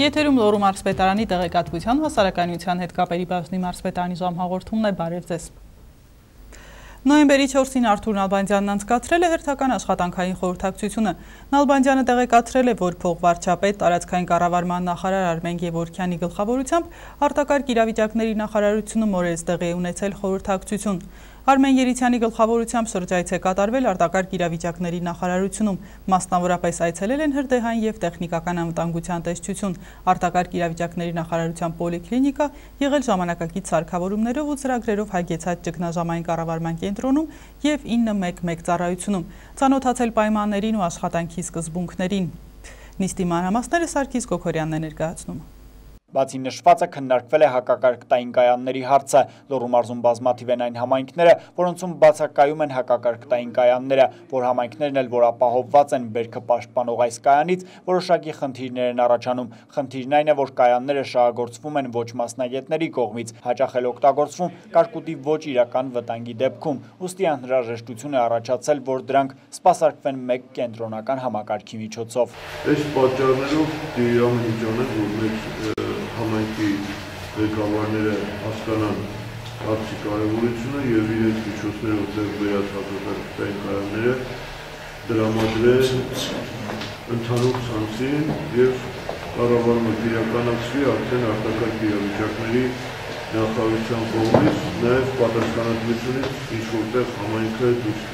Եթերում լորու մարսպետարանի տեղեկատվության հասարականության հետ կապերի բաժնի մարսպետարանի ժամ հաղորդումն է բարև ձեզ։ Նոյեմբերի 4-ին Արթուր Նալբանդյանն անցկացրել է հերթական աշխատանքային խորհրդակցությունը։ Նալբանդյանը տեղեկացրել է, որ փողվարչապետ տարածքային կառավարման նախարար Արմեն Գևորքյանի գլխավորությամբ արտակարգ իրավիճակների նախարարությունում օրերս տեղի ունեցել խորհրդակցություն։ Արմեն Երիցյանի գլխավորությամբ շրջայց է կատարվել արտակարգ իրավիճակների նախարարությունում, մասնավորապես այցելել են հրդեհային և տեխնիկական անվտանգության տեսչություն, արտակարգ իրավիճակների նախարարության պոլիկլինիկա, եղել ժամանակակից սարքավորումներով ու ծրագրերով հայգեցած ճգնաժամային կառավարման կենտրոնում և 911 ծառայությունում, ծանոթացել պայմաններին ու աշխատանքի սկզբունքներին։ Նիստի մանրամասները Սարգիս Գոքորյանն է ներկայացնում։ Բացի նշվածը քննարկվել է հակակարգտային կայանների հարցը։ Լոռու մարզում բազմաթիվ են այն համայնքները, որոնցում բացակայում են հակակարգտային կայանները, որ համայնքներն էլ որ ապահովված են բերքը պաշտպանող այս կայանից, որոշակի խնդիրներ են առաջանում։ Խնդիրն այն է, որ կայանները շահագործվում են ոչ մասնագետների կողմից, հաճախ էլ օգտագործվում կարկուտի ոչ իրական վտանգի դեպքում։ Ուստի անհրաժեշտություն է առաջացել, որ դրանք սպասարկվեն մեկ կենտրոնական համակարգի միջոցով։ Այս պատճառներով դիրամ միջոնել, որ մեծ համայնքի ղեկավարները հասկանան հարցի կարևորությունը եւ իրենց միջոցներով ձեռք բերած հակակարգային կայանները դրամադրեն ընդհանուր ցանցին եւ կառավարումը իրականացվի արդեն արտակարգ իրավիճակների նախարարության կողմից նաեւ պատասխանատվությունից ինչ որտեղ համայնքը դուրս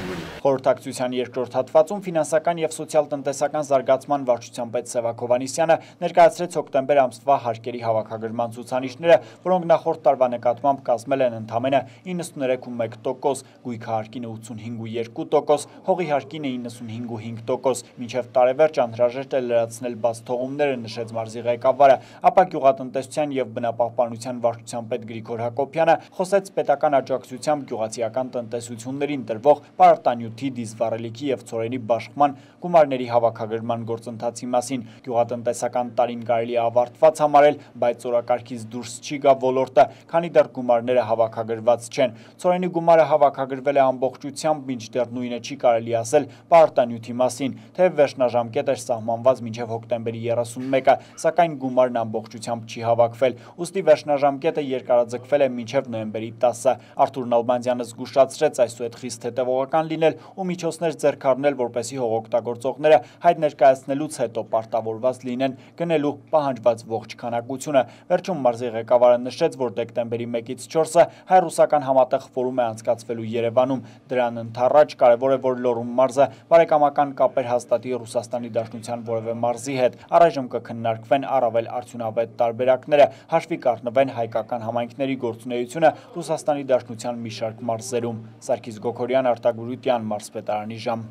Խորհրդակցության երկրորդ հատվածում ֆինանսական եւ սոցիալ-տնտեսական զարգացման վարչության պետ Սևակ Հովանիսյանը ներկայացրեց հոկտեմբեր ամսվա հարկերի հավաքագրման ցուցանիշները, որոնք նախորդ տարվա նկատմամբ կազմել են ընդամենը 93.1%, գույքը հարկինը 85.2%, հողի հարկինը 95.5%, մինչև տարեվերջ անհրաժեշտ է լրացնել բաց թողումները, նշեց մարզի ղեկավարը, ապա գյուղատնտեսության եւ բնապահպանության վարչության պետ Գրիգոր Հակոբյանը խոսեց պետական աջակցությամբ գյուղացիական տնտեսություններին տրվող պարտանյութ նյութի, դիզվառելիքի և ծորենի բաշխման գումարների հավաքագրման գործընթացի մասին։ Գյուղատնտեսական տարին կարելի ավարտված համարել, բայց ծորակարգից դուրս չի գա ոլորտը, քանի դեռ գումարները հավաքագրված չեն։ Ծորենի գումարը հավաքագրվել է ամբողջությամբ, մինչդեռ նույնը չի կարելի ասել պարտանյութի մասին, թե վերջնաժամկետ էր սահմանված մինչև հոկտեմբերի 31-ը, սակայն գումարն ամբողջությամբ չի հավաքվել։ Ուստի վերջնաժամկետը երկարաձգվել է մինչև նոյեմբերի 10-ը։ Արթուր Նալբանդյանը զգուշացրեց այսուհետ խիստ հետևողական լինել ու միջոցներ ձեռք առնել, որպեսզի հողօգտագործողները հայտ ներկայացնելուց հետո պարտավորված լինեն գնելու պահանջված ողջ քանակությունը։ Վերջում մարզի ղեկավարը նշեց, որ դեկտեմբերի 1-ից 4-ը հայ-ռուսական համատեղ ֆորում է անցկացվելու Երևանում։ Դրան ընթառաջ կարևոր է, որ Լոռու մարզը բարեկամական կապեր հաստատի Ռուսաստանի Դաշնության որևէ մարզի հետ։ Առայժմ կքննարկվեն առավել արդյունավետ տարբերակները, հաշվի կառնվեն հայկական համայնքների գործունեությունը Ռուսաստանի Դաշնության մի շարք մարզերում։ Սարգիս Գոքորյան, Արտակ Բրուտյան, մարսպետարանի ժամ։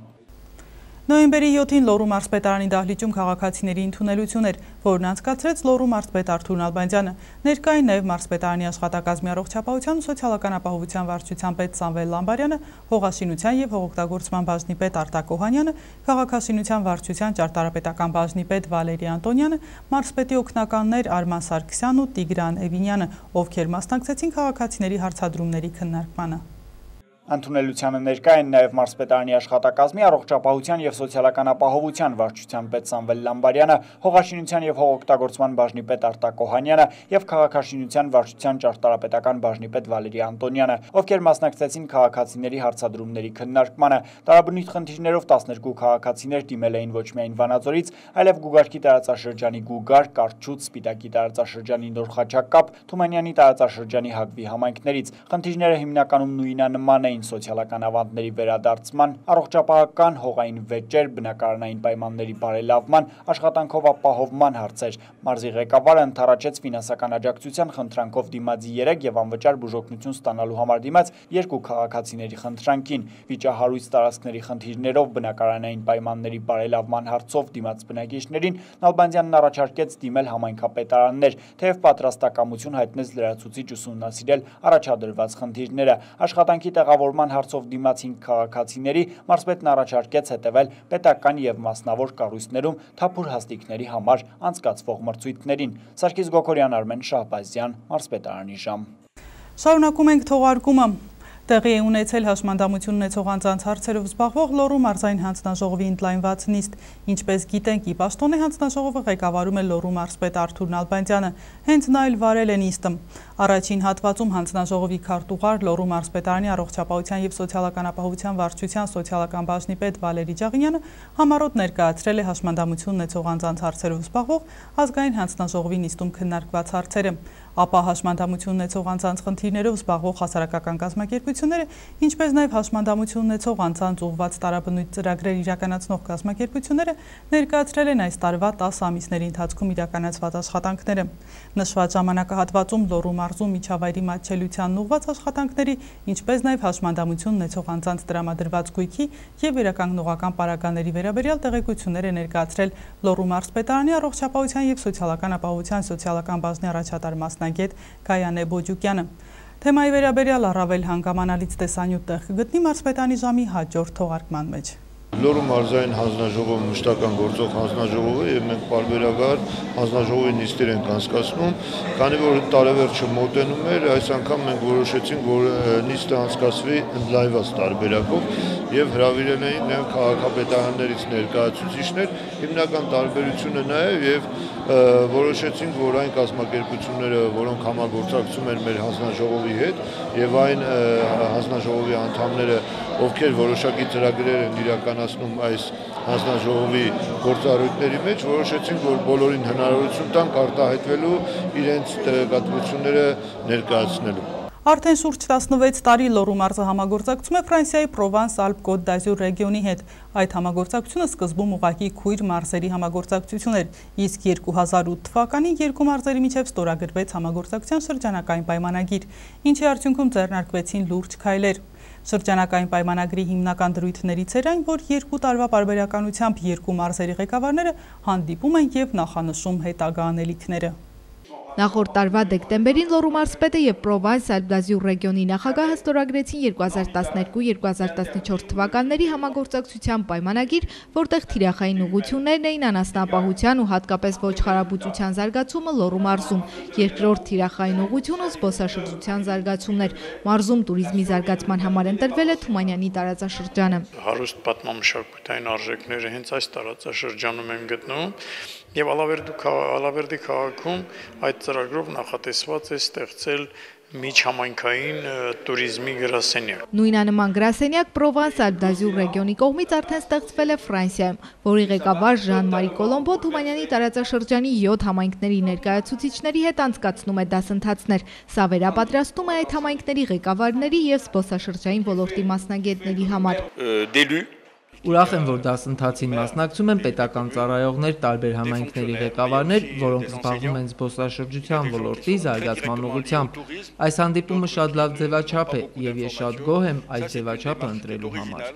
Նոյեմբերի 7-ին Լոռու մարսպետարանի դահլիճում քաղաքացիների ընդունելություն էր, որն անցկացրեց Լոռու մարսպետ Արթուր Նալբանդյանը։ Ներկային նաև մարսպետարանի աշխատակազմի առողջապահության ու սոցիալական ապահովության վարչության պետ Սամվել Լամբարյանը, հողաշինության եւ հողօգտագործման բաժնի պետ Արտակ Օհանյանը, քաղաքաշինության վարչության ճարտարապետական բաժնի պետ Վալերի Անտոնյանը, մարսպետի օգնականներ Արման Սարգսյանն ու Տիգրան Էվինյանը, ովքեր մասնակցեցին քաղաքացիների հարցադրումների քննարկմանը։ Ընդունելությանը ներկա են նաև մարսպետարանի աշխատակազմի առողջապահության եւ սոցիալական ապահովության վարչության պետ Սամվել Լամբարյանը, հողաշինության եւ հողօգտագործման բաժնի պետ Արտակ Օհանյանը եւ քաղաքաշինության վարչության ճարտարապետական բաժնի պետ Վալերի Անտոնյանը, ովքեր մասնակցեցին քաղաքացիների հարցադրումների քննարկմանը։ Տարաբնույթ խնդիրներով 12 քաղաքացիներ դիմել էին ոչ միայն Վանաձորից, այլև Գուգարքի տարածաշրջանի Գուգար, Կարճուց, Սպիտակի տարածաշրջանի Նոր Խաչակապ, Թումանյանի տարածաշրջանի Հակվի համայնքներից։ Խնդիրները հիմնականում նույնանման էին էին սոցիալական ավանդների վերադարձման, առողջապահական հողային վեճեր, բնակարանային պայմանների բարելավման, աշխատանքով ապահովման հարցեր։ Մարզի ղեկավարը ընդառաջեց ֆինանսական աջակցության խնդրանքով դիմացի 3 եւ անվճար բուժօգնություն ստանալու համար դիմաց երկու քաղաքացիների խնդրանքին։ Վիճահարույց տարածքների խնդիրներով բնակարանային պայմանների բարելավման հարցով դիմաց բնակիչներին Նալբանդյանն առաջարկեց դիմել համայնքապետարաններ, թեև պատրաստակամություն հայտնեց լրացուցիչ ուսումնասիրել առաջադրված խնդիրները։ Աշխատանքի տեղավոր կարգավորման հարցով դիմացին քաղաքացիների մարզպետն առաջարկեց հետևել պետական եւ մասնավոր կառույցներում թափուր հաստիկների համար անցկացվող մրցույթներին։ Սարգիս Գոքորյան, Արմեն Շահբազյան, մարզպետարանի ժամ։ Շարունակում ենք թողարկումը։ Տեղի է ունեցել հաշմանդամություն ունեցող անձանց հարցերով զբաղվող Լոռու մարզային հանձնաժողովի ընդլայնված նիստ, ինչպես գիտենք, ի պաշտոնի հանձնաժողովը ղեկավարում է Լոռու մարզպետ Արթուր Նալբանդյանը, հենց նա էլ վարել է նիստը։ Առաջին հատվածում հանձնաժողովի քարտուղար Լոռու մարզպետարանի առողջապահության եւ սոցիալական ապահովության վարչության սոցիալական բաժնի պետ Վալերի Ջաղինյանը համառոտ ներկայացրել է հաշմանդամություն ունեցող անձանց հարցերով զբաղվող ազգային հանձնաժողովի նիստում քննարկված հարցերը ապա հաշմանդամություն ունեցող անձանց խնդիրներով զբաղվող հասարակական կազմակերպությունները, ինչպես նաև հաշմանդամություն ունեցող անձանց ուղված տարաբնույթ ծրագրեր իրականացնող կազմակերպությունները ներկայացրել են այս տարվա 10 ամիսների ընթացքում իրականացված աշխատանքները։ Նշված ժամանակահատվածում Լոռու մարզում միջավայրի մատչելությանն ուղված աշխատանքների, ինչպես նաև հաշմանդամություն ունեցող անձանց տրամադրված գույքի եւ վերականգնողական պարագաների վերաբերյալ տեղեկություններ է ներկայացրել Լոռու մարզպետարանի առողջապահության եւ սոցիալական ապահովության սոցիալական բաժնի առաջատար մասնա մասնագետ Գայանե Բոջուկյանը։ Թեմայի վերաբերյալ առավել հանգամանալից տեսանյութ տեղ կգտնի մարզպետանի ժամի հաջորդ թողարկման մեջ։ Լոռու մարզային հանձնաժողովը մշտական գործող հանձնաժողով է եւ մենք բարբերաբար հանձնաժողովի նիստեր ենք անցկացնում, քանի որ տարեվերջը մոտենում էր, այս անգամ մենք որոշեցինք, որ նիստը անցկացվի ընդլայնված տարբերակով եւ հրավիրել էին նաեւ քաղաքապետարաններից ներկայացուցիչներ, հիմնական տարբերությունը նա է եւ որոշեցինք, որ այն կազմակերպությունները, որոնք համագործակցում են մեր հանձնաժողովի հետ եւ այն հանձնաժողովի անդամները, ովքեր որոշակի ծրագրեր են իրականացնում այս հանձնաժողովի գործառույթների մեջ, որոշեցինք, որ բոլորին հնարավորություն տանք արտահայտվելու իրենց տեղեկատվությունները ներկայացնելու։ Արդեն շուրջ 16 տարի Լոռու մարզը համագործակցում է Ֆրանսիայի Պրովանս Ալպ Կոտ դազյուր ռեգիոնի հետ։ Այդ համագործակցությունը սկզբում ուղակի քույր մարզերի համագործակցություն էր, իսկ 2008 թվականին երկու մարզերի միջև ստորագրվեց համագործակցության շրջանակային պայմանագիր, ինչի արդյունքում ձեռնարկվեցին լուրջ քայլեր։ Շրջանակային պայմանագրի հիմնական դրույթներից էր այն, որ երկու տարվա պարբերականությամբ երկու մարզերի ղեկավարները հանդիպում են եւ նախանշում հետագա անելիքները։ Նախորդ տարվա դեկտեմբերին Լոռու մարզպետը եւ Պրովանս Ալպդազյուր ռեգիոնի նախագահը ստորագրեցին 2012-2014 թվականների համագործակցության պայմանագիր, որտեղ թիրախային ուղություններն էին անասնապահության ու հատկապես ոչխարաբուծության զարգացումը Լոռու մարզում, երկրորդ թիրախային ուղությունը զբոսաշրջության զարգացումն էր։ Մարզում туриզմի զարգացման համար ընտրվել է Թումանյանի տարածաշրջանը։ Հարուստ պատմամշակութային արժեքները հենց այս տարածաշրջանում են գտնվում Եվ Ալավերդի քաղաքում այդ ծրագրով նախատեսված է ստեղծել միջհամայնքային туриզմի գրասենյակ։ Նույնանման գրասենյակ Պրովանս Ալպդազյուր ռեգիոնի կողմից արդեն ստեղծվել է Ֆրանսիայում, որի ղեկավար Ժան-Մարի Կոլոմբո Թումանյանի տարածաշրջանի 7 համայնքների ներկայացուցիչների հետ անցկացնում է դասընթացներ։ Սա վերապատրաստում է այդ համայնքների ղեկավարների եւ զբոսաշրջային ոլորտի մասնագետների համար։ D'élus Ուրախ եմ, որ դասընթացին մասնակցում են պետական ծառայողներ, տարբեր համայնքների ղեկավարներ, որոնք զբաղվում են զբոսաշրջության ոլորտի զարգացման ուղղությամբ։ Այս հանդիպումը շատ լավ ձևաչափ է եւ ես շատ գոհ եմ այս ձևաչափը ընտրելու համար։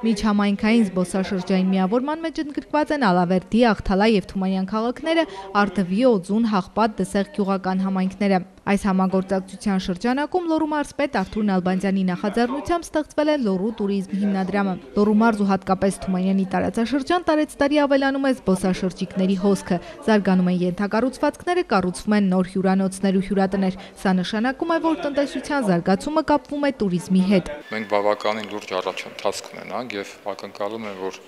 Միջհամայնքային զբոսաշրջային միավորման մեջ ընդգրկված են Ալավերդի, Աղթալա եւ Թումանյան քաղաքները, Արդվի, Օձուն, Հաղպատ, Դսեղ գյուղական համայնքները։ Այս համագործակցության շրջանակում Լոռու մարզպետ Արթուր Նալբանդյանի նախաձեռնությամբ ստեղծվել է Լոռու տուրիզմ հիմնադրամը։ Լոռու մարզ ու հատկապես Թումանյանի տարածաշրջան տարեց տարի ավելանում է զբոսաշրջիկների հոսքը, զարգանում են ենթակառուցվածքները, կառուցվում են նոր հյուրանոցներ ու հյուրատներ։ Սա նշանակում է, որ տնտեսության զարգացումը կապվում է տուրիզմի հետ։ Մենք բավականին լուրջ առաջընթաց կունենանք եւ ակնկալում եմ, որ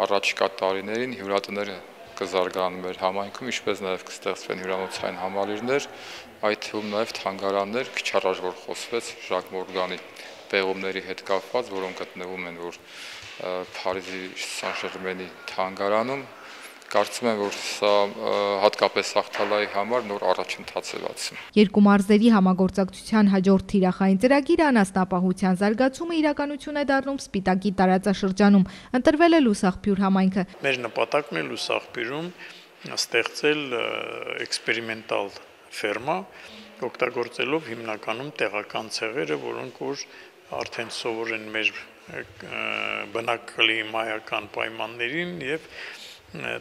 առաջիկա տարիներին հյուրատները կզարգանում մեր համայնքում, ինչպես նաև կստեղծվեն հյուրանոցային համալիրներ, այդ թվում նաև թանգարաններ, քիչ առաջ որ խոսվեց Ժակ Մորգանի պեղումների հետ կապված, որոնք գտնվում են որ Փարիզի Սան-Ժերմենի թանգարանում Կարծում եմ, որ սա հատկապես Սախթալայի համար նոր առաջընթաց է բացում։ Երկու մարզերի համագործակցության հաջորդ թիրախային ծրագիրը անասնապահության զարգացումը իրականություն է դառնում Սպիտակի տարածաշրջանում։ Ընտրվել է Լուսախբյուր համայնքը։ Մեր նպատակն է Լուսախբյուրում ստեղծել էքսպերիմենտալ ֆերմա, օգտագործելով հիմնականում տեղական ցեղերը, որոնք որ արդեն սովոր են մեր բնակլիմայական պայմաններին եւ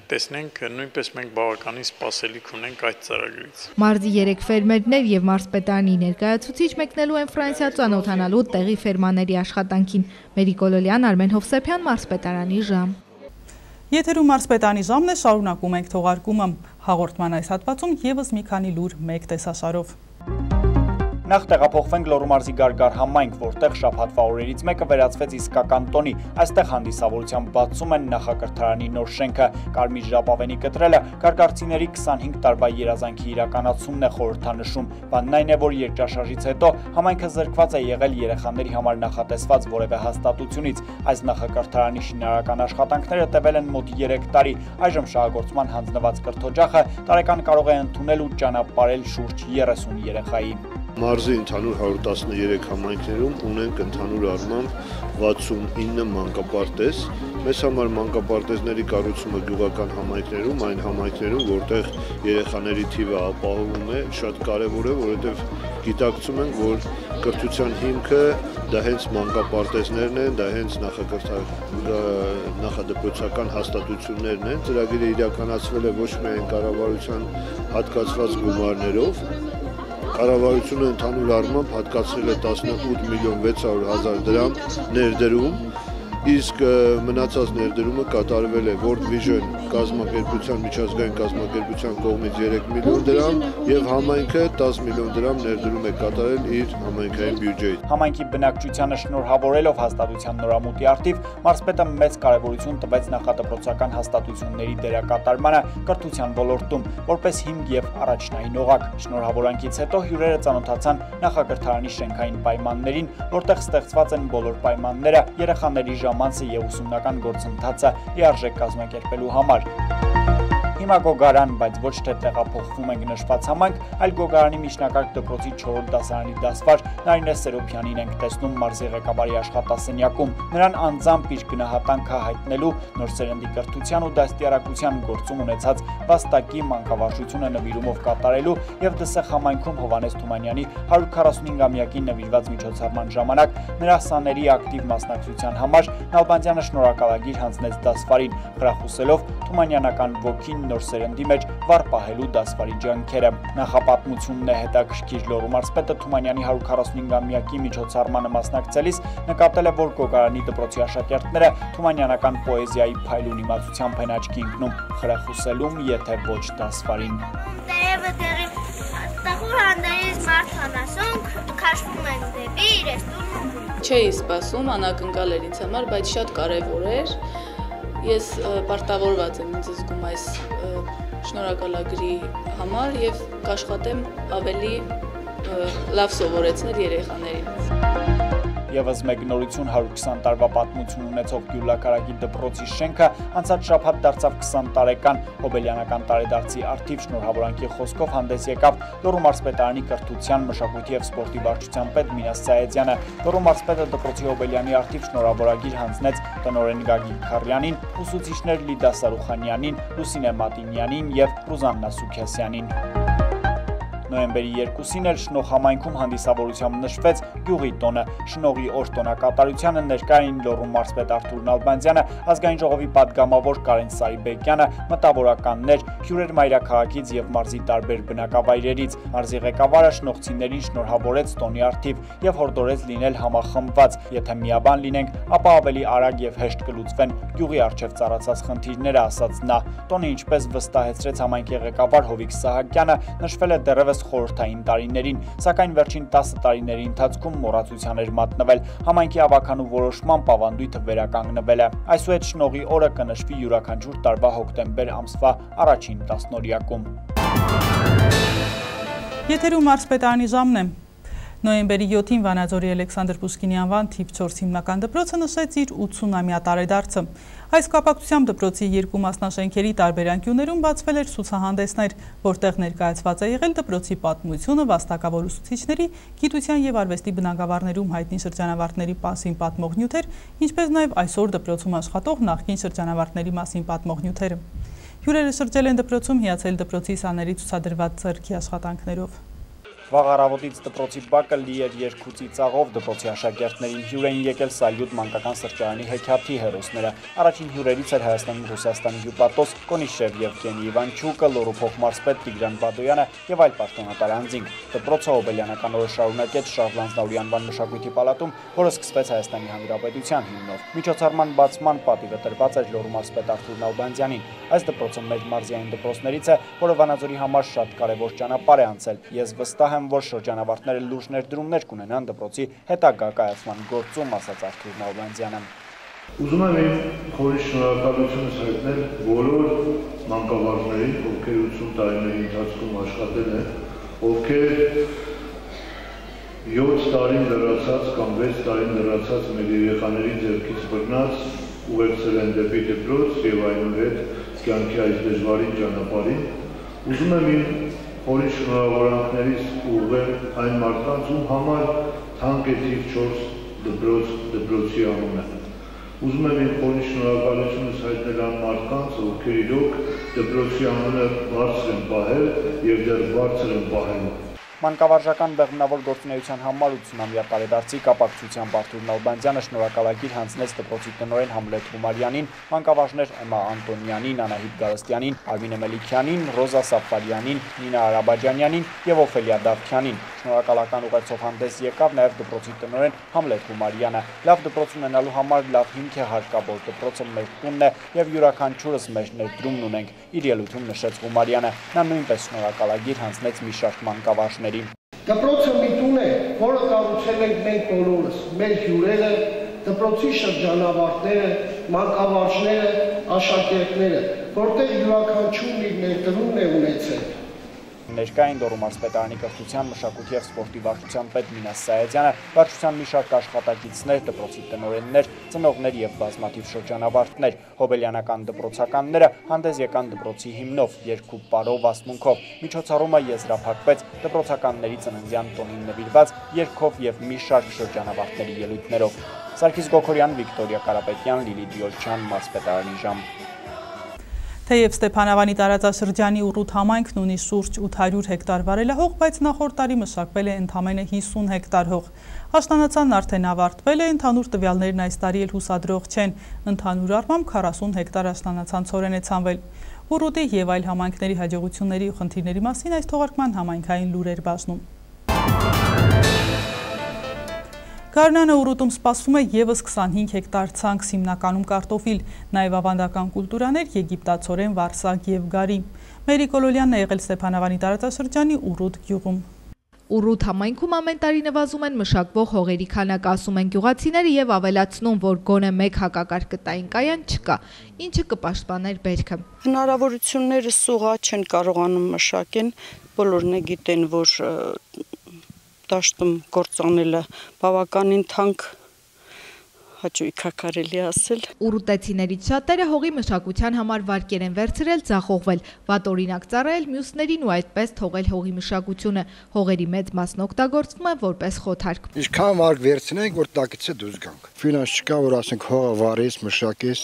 տեսնենք նույնպես մենք բավականին սպասելիք ունենք այդ ծրագրից։ Մարզի 3 ֆերմերներ եւ մարզպետարանի ներկայացուցիչ մեկնելու են Ֆրանսիա ծանոթանալու տեղի ֆերմաների աշխատանքին։ Մերի Կոլոլյան, Արմեն Հովսեփյան, մարզպետարանի ժամ։ Եթերում մարզպետանի ժամն է, շարունակում ենք թողարկումը։ Հաղորդման այս հատվածում եւս մի քանի լուր մեկ տեսաշարով։ Նախ տեղափոխվենք Լոռու մարզի Գարգար համայնք, որտեղ շաբաթվա օրերից մեկը վերածվեց իսկական տոնի։ Այստեղ հանդիսավորությամբ բացում են նախակրթարանի նոր շենքը։ Կարմիր ժապավենի կտրելը Գարգարցիների 25 տարվա երազանքի իրականացումն է խորհրդանշում։ Բանն այն է, որ երկրաշարժից հետո համայնքը զրկված է եղել երեխաների համար նախատեսված որևէ հաստատությունից։ Այս նախակրթարանի շինարարական աշխատանքները տևել են մոտ 3 տարի։ Այժմ շահագործման հանձնված կրթօջախը տարեկան կարող է ընդունել ու ճանապարհել շուրջ 30 երեխայի։ Մարզի ընդհանուր 113 համայնքներում ունենք ընդհանուր առմամբ 69 մանկապարտեզ։ Մեզ համար մանկապարտեզների կառուցումը գյուղական համայնքներում, այն համայնքներում, որտեղ երեխաների թիվը ապահովում է, շատ կարևոր է, որովհետև գիտակցում ենք, որ կրթության հիմքը դա հենց մանկապարտեզներն են, դա հենց նախադպրոցական հաստատություններն են։ Ծրագիրը իրականացվել է ոչ միայն կառավարության հատկացված գումարներով, Կառավարությունը ընդհանուր առմամբ հատկացրել է 18 միլիոն 600 հազար դրամ ներդրում իսկ մնացած ներդրումը կատարվել է World Vision կազմակերպության միջազգային կազմակերպության կողմից 3 միլիոն դրամ եւ համայնքը 10 միլիոն դրամ ներդրում է կատարել իր համայնքային բյուջեից։ Համայնքի բնակչությանը շնորհավորելով հաստատության նորամուտի արդիվ մարզպետը մեծ կարևորություն տվեց նախադպրոցական հաստատությունների դերակատարմանը կրթության ոլորտում, որպես հիմք եւ առաջնային օղակ։ Շնորհավորանքից հետո հյուրերը ծանոթացան նախակրթարանի շենքային պայմաններին, որտեղ ստեղծված են բոլոր պայմանները երեխաների ժամանցը եւ ուսումնական գործընթացը լիարժեք կազմակերպելու համար հիմա Գոգարան, բայց ոչ թե տեղափոխվում ենք նշված համայնք, այլ Գոգարանի միջնակարգ դպրոցի 4-րդ դասարանի դասվար Նարինե Սերոփյանին ենք տեսնում մարզի ղեկավարի աշխատասենյակում։ Նրան անձամբ իր գնահատանքը հայտնելու նոր սերնդի կրթության ու դաստիարակության գործում ունեցած վաստակի մանկավարժությունը նվիրումով կատարելու եւ դսեղ համայնքում Հովանես Թումանյանի 145-ամյակի նվիրված միջոցառման ժամանակ նրա սաների ակտիվ մասնակցության համար Նալբանդյանը շնորհակալագիր հանձնեց դասվարին, խրախուսելով Թումանյանական ոգին նոր սերնդի մեջ վառ պահելու դասվարի ջանքերը։ Նախապատմությունն է հետաքրքիր Լոռու մարզպետը Թումանյանի 145-ամյակի միջոցառմանը մասնակցելիս նկատել է, որ Գոգարանի դպրոցի աշակերտները Թումանյանական պոեզիայի փայլուն իմացությամբ են աչքի ընկնում խրախուսելում, եթե ոչ դասվարին։ Տերևը դերի տխուր հանդերից մարդ հանասոնք քաշվում են դեպի իրես տունը։ Չէի սպասում, անակնկալ էր ինձ համար, բայց շատ կարևոր էր Ես պարտավորված եմ ինձ զգում այս շնորհակալագրի համար եւ կաշխատեմ ավելի լավ սովորեցնել երեխաներին եւս մեկ նորություն 120 տարվա պատմություն ունեցող Գյուլակարագի դպրոցի շենքը անցած շաբաթ դարձավ 20 տարեկան Հոբելյանական տարեդարձի արդիվ շնորհավորանքի խոսքով հանդես եկավ Լոռու մարզպետարանի կրթության, մշակույթի եւ սպորտի վարչության պետ Մինաս Սայեդյանը։ Լոռու մարզպետը դպրոցի Հոբելյանի արդիվ շնորհավորագիր հանձնեց տնօրեն Գագիկ Խարյանին, ուսուցիչներ Լիդա Սարուխանյանին, Լուսինե Մատինյանին եւ Ռուզաննա Սուքեսյանին։ Նոյեմբերի 2-ին էլ շնող համայնքում հանդիսավորությամբ նշվեց գյուղի տոնը։ Շնողի օր տոնակատարությանը ներկա էին Լոռու մարզպետ Արթուր Նալբանդյանը, ազգային ժողովի падգամավոր Կարեն Սարիբեկյանը, մտավորականներ, հյուրեր մայրաքաղաքից եւ մարզի տարբեր բնակավայրերից։ Մարզի ղեկավարը շնողցիներին շնորհավորեց տոնի արդիվ եւ հորդորեց լինել համախմբված։ Եթե միաբան լինենք, ապա ավելի արագ եւ հեշտ կլուծվեն գյուղի արչեւ ծառացած խնդիրները, ասաց նա։ Տոնը ինչպես վստահեցրեց համայնքի ղեկավար Հովիկ Սահակյանը, նշվել է դեռևս ըստ խորհրդային տարիներին, սակայն վերջին 10 տարիների ընթացքում մոռացության էր մատնվել։ Համայնքի ավականու որոշմամբ ավանդույթը վերականգնվել է։ Այսուհետ շնողի օրը կնշվի յուրաքանչյուր տարվա հոկտեմբեր ամսվա առաջին տասնօրյակում։ Եթերում մարզպետարանի ժամն է։ Նոյեմբերի 7-ին Վանաձորի Ալեքսանդր Պուշկինի անվան թիվ 4 հիմնական դպրոցը նշեց իր 80-ամյա տարեդարձը։ Այս կապակցությամբ դպրոցի երկու մասնաշենքերի տարբերանկյուններում բացվել էր ցուցահանդեսներ, որտեղ ներկայացված է եղել դպրոցի պատմությունը վաստակավոր ուսուցիչների, գիտության եւ արվեստի բնագավառներում հայտնի շրջանավարտների մասին պատմող նյութեր, ինչպես նաեւ այսօր դպրոցում աշխատող նախկին շրջանավարտների մասին պատմող նյութերը։ Հյուրերը շրջել են դպրոցում հիացել դպրոցի սաների ցուցադրված ձեռքի աշխատանքներով։ Վաղ առավոտից դպրոցի բակը լի էր երկուծի ծաղով դպրոցի աշակերտներին հյուր էին եկել Սալյուտ մանկական սրճարանի հեքիաթի հերոսները։ Առաջին հյուրերից էր Հայաստանի Ռուսաստանի հյուպատոս Կոնիշև Եվգենի Իվանչուկը, Լոռու փոխմարզպետ Տիգրան Բադոյանը եւ այլ պաշտոնատար անձինք։ Դպրոցը Օբելյանական օրը շարունակեց Շարլ Լանզնաուրի անվան մշակույթի պալատում, որը սկսվեց Հայաստանի Հանրապետության հիմնով։ Միջոցառման բացման պատիվը տրված էր Լոռու մարզպետ Արթուր Նալբանդյանին։ Այս դպրոցը մեր մարզիային դպրոցներից է, որը Վանաձորի համար շատ կարևոր ճանապարհ է անցել։ Ես վստահ եմ, որ շրջանավարտները լուրջ ներդրումներ կունենան դպրոցի հետագա կայացման գործում, ասաց Արթուր Նալբանդյանը։ Ուզում եմ իմ խորի շնորհակալությունս հայտնել բոլոր մանկավարժներին, ովքեր 80 տարիների ընթացքում աշխատել են, ովքեր 7 տարին լրացած կամ 6 տարին լրացած մեր երեխաների ձեռքից բռնած ուղեկցել են դեպի դպրոց եւ այնուհետ կյանքի այս դժվարին ճանապարհին։ Ուզում եմ իմ խորի շնորհավորանքներից ուղղել այն մարդկանց, ում համար թանկ է թիվ 4 դպրոց դպրոցի անունը։ Ուզում եմ իմ խորի շնորհակալությունս հայտնել այն մարդկանց, ովքեր իրոք դպրոցի անունը բարձր են պահել եւ դեռ բարձր են պահելու։ Մանկավարժական բեղմնավոր գործունեության համար 80-ամյա տարեդարձի կապակցությամբ Արթուր Նալբանդյանը շնորհակալագիր հանձնեց դպրոցի տնօրեն Համլետ Հումարյանին, մանկավարժներ Էմա Անտոնյանին, Անահիտ Գալստյանին, Արմինե Մելիքյանին, Ռոզա Սաֆարյանին, Նինա Արաբաջանյանին եւ Օֆելիա Դավթյանին։ Շնորհակալական ուղերձով հանդես եկավ նաև դպրոցի տնօրեն Համլետ Հումարյանը։ Լավ դպրոց ունենալու համար լավ հիմք է հարկավոր։ Դպրոցը մեր տունն է եւ յուրաքանչյուրս մեր ներդրումն ունենք։ Իր ելույթում նշեց Հումարյանը։ Նա նույնպես շնորհակալագիր հանձնեց մի շարք մանկավարժների։ Դպրոցը մի տուն է, որը կառուցել ենք մենք բոլորս, մեր հյուրերը, դպրոցի շրջանավարտները, մանկավարժները, աշակերտները, որտեղ յուրաքանչյուրն իր ներդրումն է ունեցել Ներկային Դորու մարզպետարանի կրթության, մշակույթի եւ սպորտի վարչության պետ Մինաս Սայադյանը, վարչության մի շարք աշխատակիցներ, դպրոցի տնօրեններ, ծնողներ եւ բազմաթիվ շրջանավարտներ, հոբելյանական դպրոցականները հանդես եկան դպրոցի հիմնով, երկու պարով ասմունքով։ Միջոցառումը եզրափակվեց դպրոցականների ծննդյան տոնին նվիրված երկով եւ մի շարք շրջանավարտների ելույթներով։ Սարգիս Գոքորյան, Վիկտորիա Կարապետյան, Լիլի Դիոլչյան, մարզպետարանի ժամ։ Թեև Ստեփանավանի տարածաշրջանի ուռութ համայնքն ունի շուրջ 800 հեկտար վարելահող, բայց նախորդ տարի մշակվել է ընդամենը 50 հեկտար հող։ Աշտանացանն արդեն ավարտվել է, ընդհանուր տվյալներն այս տարի էլ հուսադրող չեն։ Ընդհանուր առմամբ 40 հեկտար աշտանացան ցորեն է ցանվել։ Ուռուտի եւ այլ համայնքների հաջողությունների ու խնդիրների մասին այս թողարկման համայնքային լուրեր բաժնում։ Գարնանը ուռուտում սպասվում է եվս 25 հեկտար ցանքս հիմնականում կարտոֆիլ, նաև ավանդական կուլտուրաներ եգիպտացորեն վարսակ և գարի։ Մերի Կոլոլյանն է եղել Ստեփանավանի տարածաշրջանի ուռուտ գյուղում։ Ուռուտ համայնքում ամեն տարի նվազում են մշակվող հողերի քանակը, ասում են գյուղացիները եւ ավելացնում, որ գոնե մեկ հակակարգտային կայան չկա, ինչը կպաշտպաներ բերքը։ Հնարավորությունները սուղա չեն կարողանում մշակեն, բոլորն է գիտեն, որ դաշտում գործանելը բավականին թանկ հաճույք է կարելի ասել։ Ուռուտեցիներից շատերը հողի մշակության համար վարկեր են վերցրել ցախողվել, վատ օրինակ ծառայել մյուսներին ու այդպես թողել հողի մշակությունը։ Հողերի մեծ մասն օգտագործվում է որպես խոթարկ։ Ինչքան վարկ վերցնենք, որ տակից է դուրս գանք։ Ֆինանս չկա, որ ասենք հողը վարես, մշակես,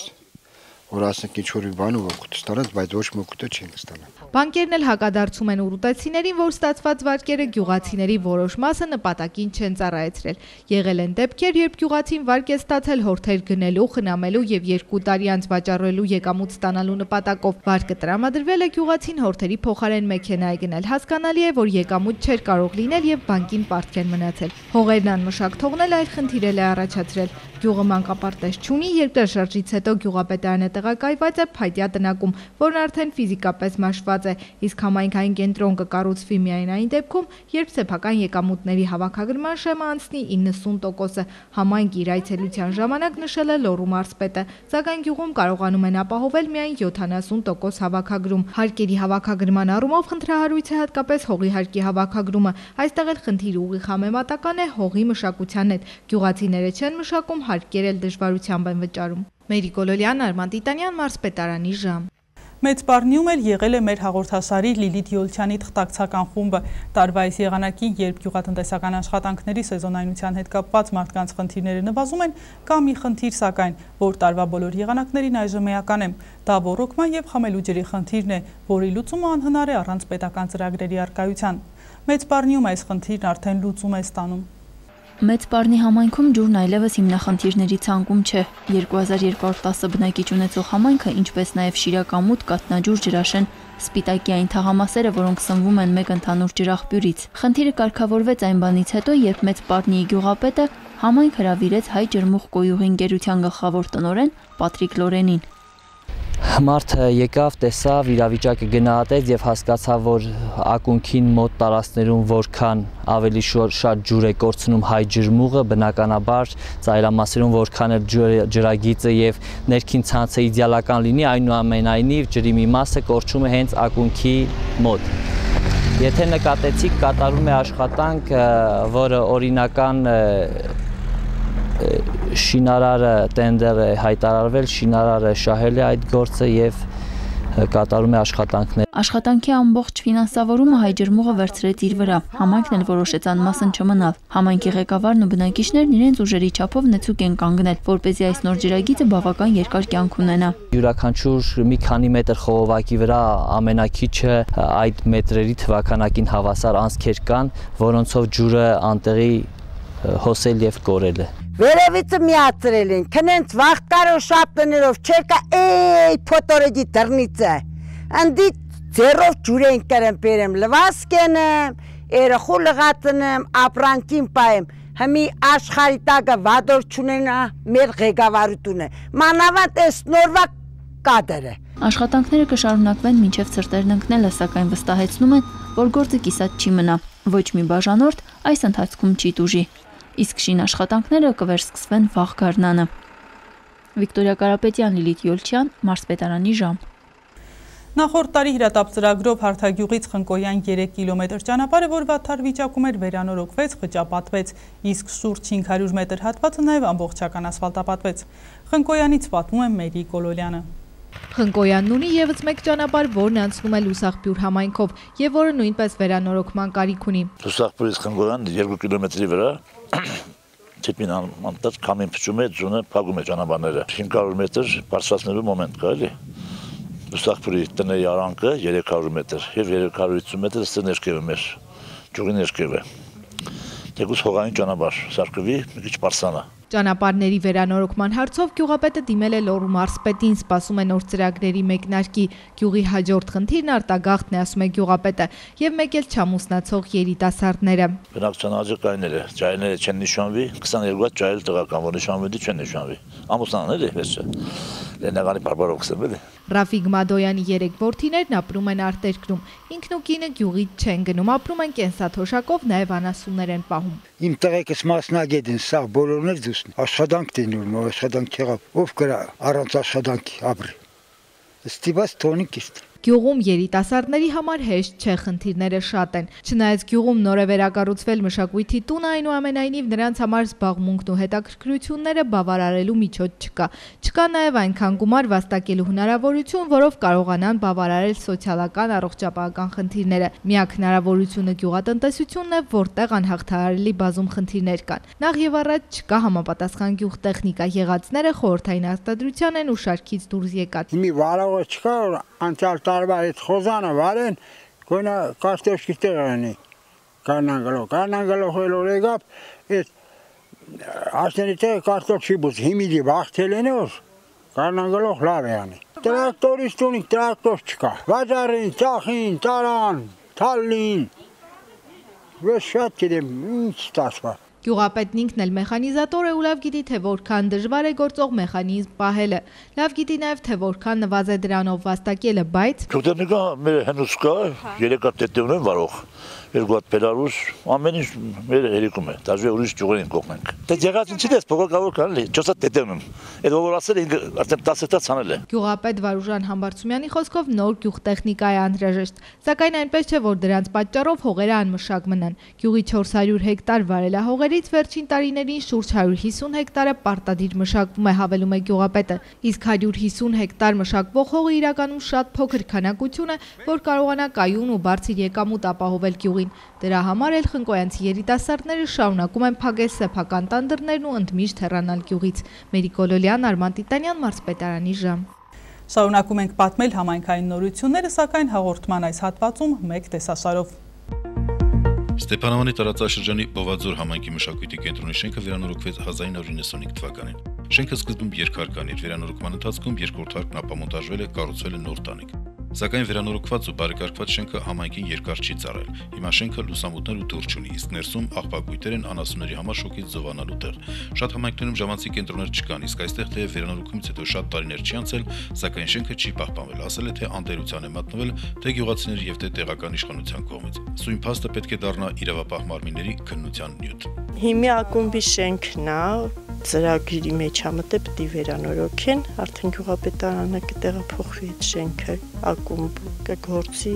որ ասենք ինչ որ բան ու օգուտ ստանաց, բայց ոչ մի օգուտը չեն ստանա։ Բանկերն էլ հակադարձում են ուռուտեցիներին, որ ստացված վարկերը գյուղացիների որոշ մասը նպատակին չեն ծառայեցրել։ Եղել են դեպքեր, երբ գյուղացին վարկ է ստացել հորթեր գնելու, խնամելու եւ երկու տարի անց վաճառելու եկամուտ ստանալու նպատակով։ Վարկը տրամադրվել է գյուղացին հորթերի փոխարեն մեքենա է գնել։ Հասկանալի է, որ եկամուտ չէր կարող լինել եւ բանկին պարտքեն մնացել։ Հողերն անմշակ թողնել այլ խնդիր է առաջացրել։ Գյուղը մանկապարտեզ չունի, երկրաշարժից հետո գյուղապետարանը տեղակայված է Փայտյա տնակում, որն արդեն ֆիզիկապես մաշված է, իսկ համայնքային կենտրոն կկառուցվի միայն այն դեպքում, երբ սեփական եկամուտների հավաքագրման շեմը անցնի 90%-ը։ Համայնքի իր այցելության ժամանակ նշել է Լոռու մարզպետը, սակայն գյուղում կարողանում են ապահովել միայն 70% հավաքագրում։ Հարկերի հավաքագրման առումով խնդրահարույց է հատկապես հողի հարկի հավաքագրումը։ Այստեղ էլ խնդիրը ուղիղ համեմատական է հողի մշակությանն հետ։ Գյուղացիները չեն մշակում հարկեր էլ դժվարությամբ են վճարում։ Մերի Կոլոլյան, Արման Տիտանյան, Մարսպետարանի ժամ։ Մեծ պարնիում էլ եղել է մեր հաղորդաշարի Լիլիթ Յոլչյանի թղթակցական խումբը։ Տարվա այս եղանակին, երբ գյուղատնտեսական աշխատանքների սեզոնայնության հետ կապված մարդկանց խնդիրները նվազում են, կա մի խնդիր սակայն, որ տարվա բոլոր եղանակներին այժմ էական է։ Դա ոռոգման եւ խմելու ջրի խնդիրն է, որի լուծումը անհնար է առանց պետական ծրագրերի արկայության։ Մեծ պարնիում այս խնդիրն արդեն լուծում է ստանում։ Մեծ Պարնի համայնքում ջուրն այլևս հիմնախնդիրների ցանկում չէ։ 2210 բնակիչ ունեցող համայնքը, ինչպես նաև Շիրակամուտ, Կատնաջուր, Ջրաշեն, Սպիտակյային թաղամասերը, որոնք սնվում են մեկ ընդհանուր ջրաղբյուրից։ Խնդիրը կարգավորվեց այն բանից հետո, երբ Մեծ Պարնիի գյուղապետը համայնք հրավիրեց հայ ջրմուղ կոյուղի ընկերության գլխավոր տնօրեն Պատրիկ Լորենին։ Մարդը եկավ, տեսավ, իրավիճակը գնահատեց եւ հասկացավ, որ ակունքին մոտ տարածքներում որքան ավելի շատ ջուր է կորցնում հայ ջրմուղը, բնականաբար ծայրամասերում որքան էլ ջրագիծը եւ ներքին ցանցը իդեալական լինի, այնուամենայնիվ ջրի մի մասը կորչում է հենց ակունքի մոտ։ Եթե նկատեցիք, կատարում է աշխատանք, որը օրինական շինարարը տենդեր է հայտարարվել, շինարարը շահել է այդ գործը եւ կատարում է աշխատանքներ։ Աշխատանքի ամբողջ ֆինանսավորումը հայ ջրմուղը վերցրեց իր վրա։ Համայնքն էլ որոշեց անմասն չմնալ։ Համայնքի ղեկավարն ու բնակիչներն իրենց ուժերի չափով նեցուկ են կանգնել, որ เป զի այս նոր ջրագիծը բավական երկար կյանք ունենա։ Յուրաքանչյուր մի քանի մետր խողովակի վրա ամենակիչը այդ մետրերի թվականակին հավասար անցքեր կան, որոնցով ջուրը անտեղի հոսել եւ կորել է։ Վերևիցը միացրել են, քնենց վախտարով շապտներով, չերկա էй փոտորեդի դռնիցը։ Անդի ձերով ջուր են կրեմ բերեմ, լվասկեն եմ, երախու լղածն եմ, ապրանքին պայեմ, հմի աշխարի տակը վադոր չունենա մեր ղեկավարությունը։ Մանավանդ էս նորվա կադերը։ Աշխատանքները կշարունակվեն մինչև ցրտերն ընկնելը, սակայն վստահեցնում են, որ գործը կիսատ չի մնա։ Ոչ մի բաժանորդ այս ընթացքում չի դուժի իսկ շին աշխատանքները կվերսկսվեն վաղ գարնանը։ Վիկտորիա Կարապետյան, Լիլիթ Յոլչյան, Մարսպետարանի ժամ։ Նախորդ տարի հրատապ ծրագրով Հարթագյուղից Խնկոյան 3 կիլոմետր ճանապարհը, որ վատթար վիճակում էր, վերանորոգվեց, խճապատվեց, իսկ շուրջ 500 մետր հատվածը նաև ամբողջական ասֆալտապատվեց։ Խնկոյանից պատմում է Մերի Կոլոլյանը։ Խնկոյանն ունի եւս մեկ ճանապարհ, որն անցնում է Լուսախբյուր համայնքով եւ որը նույնպես վերանորոգման կարիք ունի։ Լուսախբյուրից Խնկոյան 2 կիլոմետրի վրա տիպին անտած կամին փչում է, ձունը փակում է ճանապարհները։ 500 մետր բարձրացնելու մոմենտ կա, էլի։ Լուսախբյուրի տնեի արանքը 300 մետր եւ 350 մետր ստե ներքևը մեր ճյուղի ներքևը։ Դեգուս հողային ճանապարհ սարկվի մի քիչ բարձրանա։ Ճանապարհների վերանորոգման հարցով գյուղապետը դիմել է Լոռու մարզպետին, սպասում է նոր ծրագրերի մեկնարկի։ Գյուղի հաջորդ խնդիրն արտագաղթն է, ասում է գյուղապետը, եւ մեկ էլ չամուսնացող երիտասարդները։ Բնակչության աջակայինները, ջայները չեն նշանվի, 22 հատ ջայել տղական, որ նշանվի չեն նշանվի։ Ամուսնանն էլի, վերջը։ Լենագանի բարբարոքսը էլի։ Ռաֆիկ Մադոյանի երեք որդիներն ապրում են արտերկրում։ Ինքն ու կինը գյուղից չեն գնում, ապրում են կենսաթոշակով, նաև անասուններ են պահում։ Իմ տղեկս մասնագետ են, սա բոլորն էլ դուսն աշխատանք դենում, աշխատանք եղավ, ով կրա առանց աշխատանքի ապրի։ Ստիպած տոնիկ իսկ Գյուղում երիտասարդների համար հեշտ չէ, խնդիրները շատ են։ Չնայած գյուղում նոր է վերակառուցվել մշակույթի տունը, այնուամենայնիվ նրանց համար զբաղմունքն ու հետաքրքրությունները բավարարելու միջոց չկա։ Չկա նաև այնքան գումար վաստակելու հնարավորություն, որով կարողանան բավարարել սոցիալական առողջապահական խնդիրները։ Միակ հնարավորությունը գյուղատնտեսությունն է, որտեղ անհաղթահարելի բազում խնդիրներ կան։ Նախ եւ առաջ չկա համապատասխան գյուղ տեխնիկա, եղածները խորհրդային արտադրության են ու շարքից դուրս եկած։ Մի վարողը չկա, անցյալ տարվա այդ խոզանը վարեն, գոնա կաստեվսկի տեղանի կանան գլող, կանան գլող էլ եկավ, այդ ասների տեղ կաստով չի բուզ, հիմիդի վաղթել են որ, կանան գլող լավ է անի։ Տրակտորից տունի տրակտոր չկա, վազարին, ծախին, տարան, թալին, ես շատ գիտեմ, ինչ ստացվա։ Գյուղապետն ինքն էլ մեխանիզատոր է ու լավ գիտի, թե որքան դժվար է գործող մեխանիզմ պահելը։ Լավ գիտի նաև, թե որքան նվազ է դրանով վաստակելը, բայց Գյուղտեխնիկա մեր հնուց կա, երեք հատ տետե ունեն վարող երկու հատ Բելարուս, ամեն ինչ մեր հերիքում է, դաժե ուրիշ ճյուղերին կողմենք։ Դե եղած ինչի դες փողակավոր կան լի, 4 հատ տետե ունեմ։ Այդ ով ասել ինքը արդեն 10 հատ ցանել է։ Գյուղապետ Վարուժան Համբարձումյանի խոսքով նոր գյուղտեխնիկա է անհրաժեշտ, սակայն այնպես չէ, որ դրանց պատճառով հողերը անմշակ մնան։ Գյուղի 400 հեկտար վարելահողերից վերջին տարիներին շուրջ 150 հեկտարը պարտադիր մշակվում է, հավելում է գյուղապետը, իսկ 150 հեկտար մշակվող հողը իրականում շատ փոքր քանակություն է, որ կարողանա կայուն ու բարձր եկամուտ ապահովել գյուղի գյուղին։ Դրա համար էլ խնկոյանցի երիտասարդները շարունակում են փակել սեփական տանդրներն ու ընդմիշտ հեռանալ գյուղից։ Մերի Կոլոլյան, Արման Տիտանյան, Մարսպետարանի ժամ։ Շարունակում ենք պատմել համայնքային նորությունները, սակայն հաղորդման այս հատվածում մեկ տեսաշարով։ Ստեփանավանի տարածաշրջանի Բովաձոր համայնքի մշակույթի կենտրոնի շենքը վերանորոգվեց 1995 թվականին։ Շենքը սկզբում երկհարկան էր, վերանորոգման ընթացքում երկրորդ հարկն ապամոնտաժվել է, կառուցվել է նոր տանիք։ Սակայն վերանորոգված ու բարեկարգված շենքը համայնքին երկար չի ծառայել։ Հիմա շենքը լուսամուտներ ու դուռ չունի, իսկ ներսում աղբակույտեր են անասունների համար շոկից զովանալու տեղ։ Շատ համայնքներում ժամանցի կենտրոններ չկան, իսկ այստեղ թեև վերանորոգումից հետո շատ տարիներ չի անցել, սակայն շենքը չի պահպանվել, ասել է թե անդերության է մատնվել թե գյուղացիների եւ թե տեղական իշխանության կողմից։ Սույն փաստը պետք է դառնա իրավապահ մարմինների քննության նյութ։ Հիմի ակումբի շենքն է, ծրագրի մեջ համտե պետք է վերանորոգեն, արդեն գյուղապետարանը կտեղափոխվի այդ շենքը, ակումբ կգործի։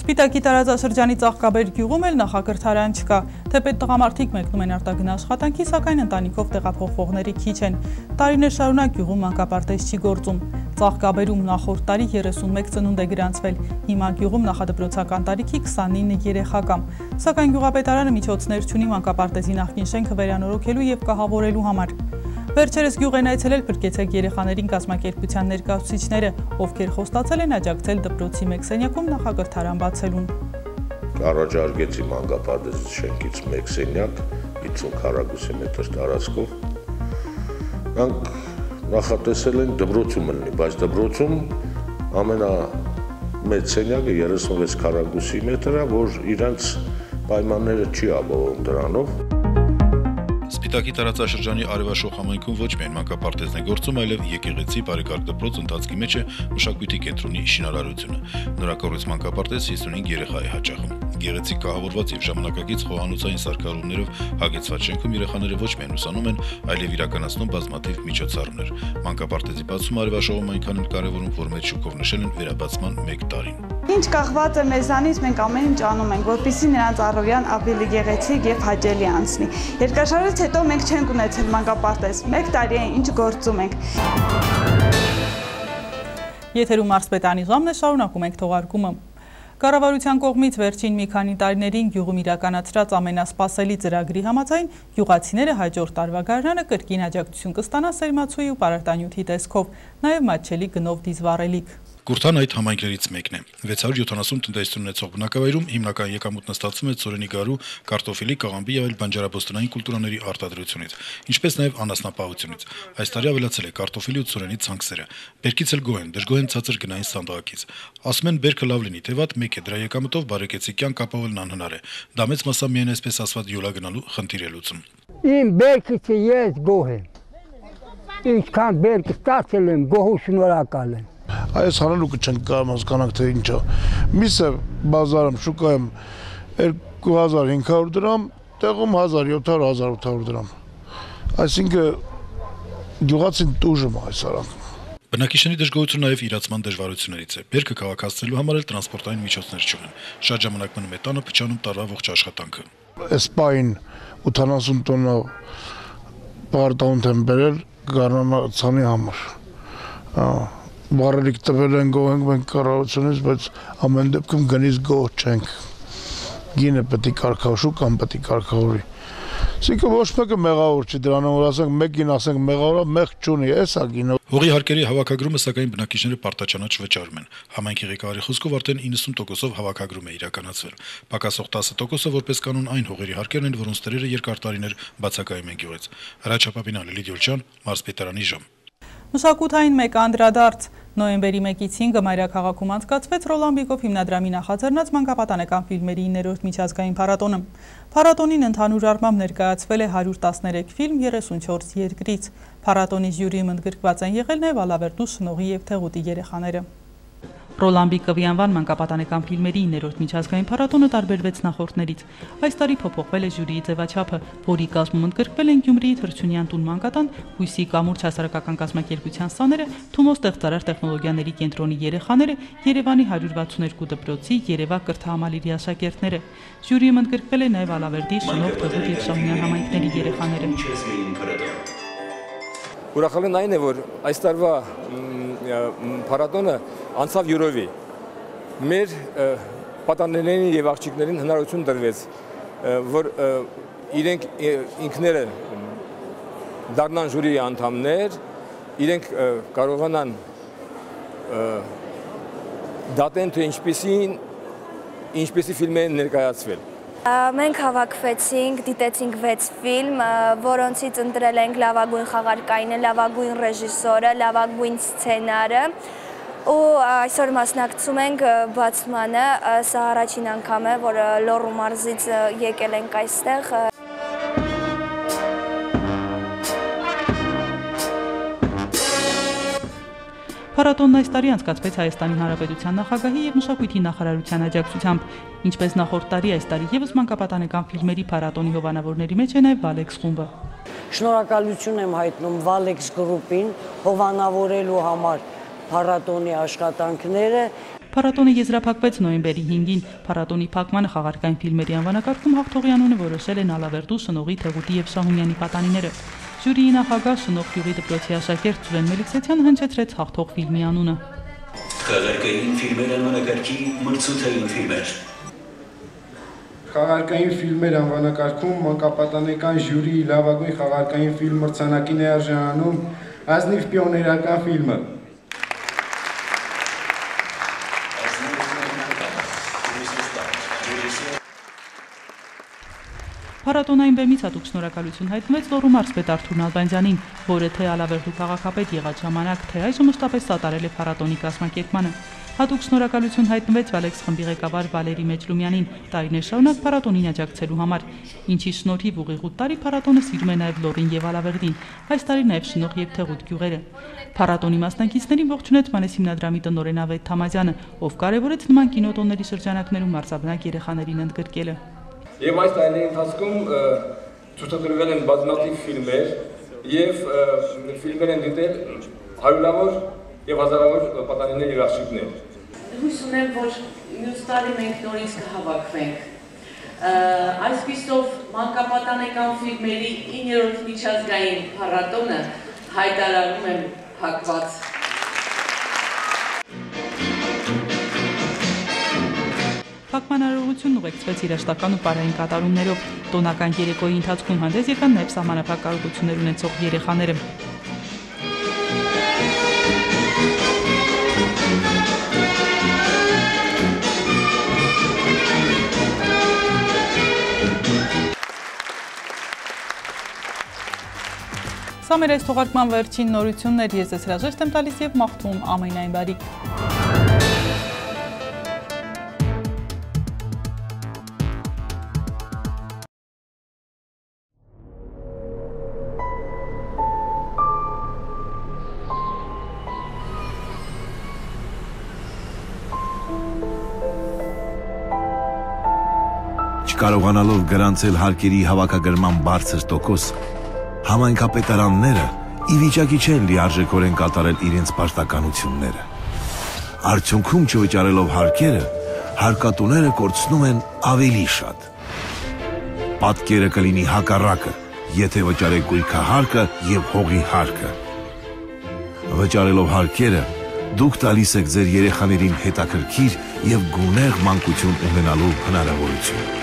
Սպիտակի տարածաշրջանի Ծաղկաբեր գյուղում էլ նախակրթարան չկա։ Թեպետ տղամարդիկ մեկնում են արտագն աշխատանքի, սակայն ընտանիքով տեղափոխվողների քիչ են։ Տարիներ շարունակ գյուղում մանկապարտեզ չի գործում։ Ծաղկաբերում նախորդ տարի 31 ծնունդ է գրանցվել։ Հիմա գյուղում նախադպրոցական տարիքի 29 երեխա կա։ Սակայն գյուղապետարանը միջոցներ չունի մանկապարտեզի նախկին շենքը վերանորոգելու եւ կահավորելու համար։ Վերջերս գյուղ են այցելել բրկեցեք երեխաներին կազմակերպության ներկայացուցիչները, ովքեր խոստացել են աջակցել դպրոցի մեկ սենյակում նախագահթարան բացելուն։ Առաջարկեցի մանկապարտեզի շենքից մեկ սենյակ 50 քառակուսի մետր տարածքով։ Նրանք նախատեսել են դպրոցում լինի, բայց դպրոցում ամենա մեծ սենյակը 36 քառակուսի մետր է, որ իրանց պայմանները չի ապահովում դրանով։ Սպիտակի տարածաշրջանի Արևաշող համայնքում ոչ միայն մանկապարտեզն է գործում, այլև եկեղեցի բարեկարգ դպրոց ընթացքի մեջ է մշակույթի կենտրոնի շինարարությունը։ Նորակառույց մանկապարտեզ 55 երեխա է հաճախում։ Գեղեցիկ կահավորված եւ ժամանակակից խոհանոցային սարքավորումներով հագեցված շենքում երեխաները ոչ միայն ուսանում են, այլև իրականացնում բազմաթիվ միջոցառումներ։ Մանկապարտեզի բացում Արևաշողում այնքան են կարևորում, որ մեծ շուկով նշել են վերաբացման 1 տարին։ Ինչ կախված է մեզանից, մենք ամեն ինչ անում ենք, որպեսզի նրանց առօրյան ավելի գեղեցիկ եւ հաճելի անցնի։ Երկաշարից հետո մենք չենք ունեցել մանկապարտեզ։ 1 տարի է ինչ գործում ենք։ Եթերում Մարսպետանի ժամն է շարունակում ենք թողարկումը։ Կառավարության կողմից վերջին մի քանի տարիներին գյուղում իրականացրած ամենասպասելի ծրագրի համաձայն գյուղացիները հաջորդ տարվա գարնանը կրկին աջակցություն կստանա սերմացուի ու պարարտանյութի տեսքով, նաև մատչելի գնով դիզվառելիք։ Կուրթան այդ համայնքներից մեկն է։ 670 տնտեսություն ունեցող բնակավայրում հիմնական եկամուտն ստացվում է ծորենի գարու, կարտոֆիլի, կաղամբի եւ այլ բանջարաբոստանային կուլտուրաների արտադրությունից, ինչպես նաեւ անասնապահությունից։ Այս տարի ավելացել է կարտոֆիլի ու ծորենի ցանքսերը։ Բերքից էլ գոհ են, դժգոհ են ցածր գնային սանդղակից։ Ասում են բերքը լավ լինի, թե վատ մեկ է դրա եկամուտով բարեկեցի կյանք ապահովելն անհնար է։ Դա մեծ մասամբ միայն այսպես ասված յուլա գնալու խնդիր է լուծում։ Իմ բերքից ես գոհ եմ։ Ինչքան բերք ստացել եմ, գոհ ու շնորհակալ եմ այս հանելուկը չենք կարող հասկանանք թե ինչա։ Միսը բազարում շուկայում 2500 դրամ, տեղում 1700-1800 դրամ։ Այսինքն գյուղացին դուժում է այս արանք։ Բնակիչների դժգոհությունը նաև իրացման դժվարություններից է։ Բերքը քաղաքացիելու համար էլ տրանսպորտային միջոցներ չունեն։ Շատ ժամանակ մնում է տանը փչանում տարվա ողջ աշխատանքը։ Այս պայն 80 տոննա պարտաունտ են բերել գառնանացանի համար։ Ահա բարերիկ տվել են գոհ ենք մենք կառավարությունից, բայց ամեն դեպքում գնից գոհ չենք։ Գինը պետք է կարգավորշու կամ պետք է կարգավորի։ Սիկը ոչ մեկը մեղավոր չի դրանով, որ ասենք մեկին ասենք մեղավորը մեղ չունի, էսա գինը։ Հողի հարկերի հավաքագրումը սակայն բնակիչները պարտաճանաչ վճարում են։ Համայնքի ղեկավարի խոսքով արդեն 90%-ով հավաքագրում է իրականացվել։ Պակասող 10%-ը որպես կանոն այն հողերի հարկերն են, որոնց տերերը երկար տարիներ բացակայում են գյուղից։ Հրաչապապինան Լիլի Դյոլչյան, Մարսպետարանի ժամ։ Մշակութային մեկ անդրադարձ Նոյեմբերի 1-ից 5-ը Մայրաքաղաքում անցկացվեց Ռոլան Բիկով հիմնադրամի նախաձեռնած մանկապատանեկան ֆիլմերի 9-րդ միջազգային փառատոնը։ Փառատոնին ընդհանուր առմամբ ներկայացվել է 113 ֆիլմ 34 երկրից։ Փառատոնի ժյուրիում ընդգրկված են եղել նաև Ալավերդու Շնողի եւ Թեղուտի երեխաները։ Ռոլան Բիկովի անվան մանկապատանեկան ֆիլմերի 9-րդ միջազգային փառատոնը տարբերվեց նախորդներից։ Այս տարի փոփոխվել է ժյուրիի ձևաչափը, որի կազմում ընդգրկվել են Գյումրիի Թրչունյան տուն մանկատան, Հույսի կամուրջ հասարակական կազմակերպության սաները, Թումո ստեղծարար տեխնոլոգիաների կենտրոնի երեխաները, Երևանի 162 դպրոցի Երևա կրթահամալիրի աշակերտները։ Ժյուրիում ընդգրկվել է նաև Ալավերդի, Շնորհ, Թղուտ եւ Շահումյան համայնքների երեխաները։ Ուրախալին այն է, որ այս տարվա փառատոնը անցավ յուրովի։ Մեր պատանիներին եւ աղջիկներին հնարավորություն տրվեց, որ իրենք ինքները դառնան ժյուրիի անդամներ, իրենք կարողանան դատեն թե ինչպեսին ինչպեսի ֆիլմեր ներկայացվել։ Մենք հավաքվեցինք, դիտեցինք 6 ֆիլմ, որոնցից ընտրել ենք լավագույն խաղարկայինը, լավագույն ռեժիսորը, լավագույն սցենարը, ու այսօր մասնակցում ենք բացմանը։ Սա առաջին անգամ է, որ Լոռու մարզից եկել ենք այստեղ։ Փառատոնն այս տարի անցկացվեց Հայաստանի Հանրապետության նախագահի եւ մշակույթի նախարարության աջակցությամբ։ Ինչպես նախորդ տարի, այս տարի եւս մանկապատանեկան ֆիլմերի փառատոնի հովանավորների մեջ է նաեւ Վալեքս խումբը։ Շնորհակալություն եմ հայտնում Վալեքս գրուպին հովանավորելու համար փառատոնի աշխատանքները Փառատոնը եզրափակվեց նոյեմբերի 5-ին։ Փառատոնի փակմանը խաղարկային ֆիլմերի անվանակարգում հաղթողի անունը որոշել են Ալավերդու, Սնողի, Թեղուտի եւ Շահունյանի պատանիները։ Ժյուրիի նախագահ Շնող գյուղի դպրոցի աշակերտ Սուրեն Մելիքսեթյանը հնչեցրեց հաղթող ֆիլմի անունը։ Խաղարկային ֆիլմեր անվանակարգի մրցութային ֆիլմեր։ Խաղարկային ֆիլմեր անվանակարգում մանկապատանեկան ժյուրիի լավագույն խաղարկային ֆիլմ մրցանակին է արժանանում ազնիվ պիոներական ֆիլմը։ Փառատոնային բեմից հատուկ շնորհակալություն հայտնվեց Լոռու մարզպետ Արթուր Նալբանդյանին, որը թե Ալավերդու քաղաքապետ եղած ժամանակ, թե այժմ մշտապես սատարել է փառատոնի կազմակերպմանը։ Հատուկ շնորհակալություն հայտնվեց Վալեքս խմբի ղեկավար Վալերի Մեջլումյանին տարիներ շարունակ փառատոնին աջակցելու համար, ինչի շնորհիվ ուղիղ 8 տարի փառատոնը սիրում է նաև Լոռին եւ Ալավերդին, այս տարի նաև Շնող եւ Թեղուտ գյուղերը։ Փառատոնի մասնակիցներին ողջունեց Մանես հիմնադրամի տնօրեն Ավետ Թամազյանը, ով կարևորեց նման կինոտոնների շրջանակներում մարզաբնակ երեխաներին ընդգրկելը։ Եվ այս տարիների ընթացքում ցուցադրվել են բազմաթիվ ֆիլմեր եւ ֆիլմեր են դիտել հարյուրավոր եւ հազարավոր պատանիներ եւ աղջիկներ։ Հույս ունեմ, որ մյուս տարի մենք նորից կհավաքվենք։ Այսպիսով մանկապատանեկան ֆիլմերի 9-րդ միջազգային փառատոնը հայտարարում եմ փակված Փակման արարողությունն ուղեկցվեց երաշտական ու պարային կատարումներով։ Տոնական երեկոյի ընթացքում հանդես եկան նաև սահմանափակ կարողություններ ունեցող երեխաները։ Սա մեր այս թողարկման վերջին նորությունն էր, ես ես հրաժեշտ եմ տալիս և մաղթում ամենայն բարիք։ Չկարողանալով գրանցել հարկերի հավաքագրման բարձր տոկոս, համայնքապետարանները ի վիճակի չեն լիարժեքորեն կատարել իրենց պարտականությունները։ Արդյունքում չվճարելով հարկերը, հարկատուները կորցնում են ավելի շատ։ Պատկերը կլինի հակառակը, եթե վճարեք գույքահարկը եւ հողի հարկը։ Վճարելով հարկերը, դուք տալիս եք ձեր երեխաներին հետաքրքիր եւ գունեղ մանկություն ունենալու հնարավորություն։.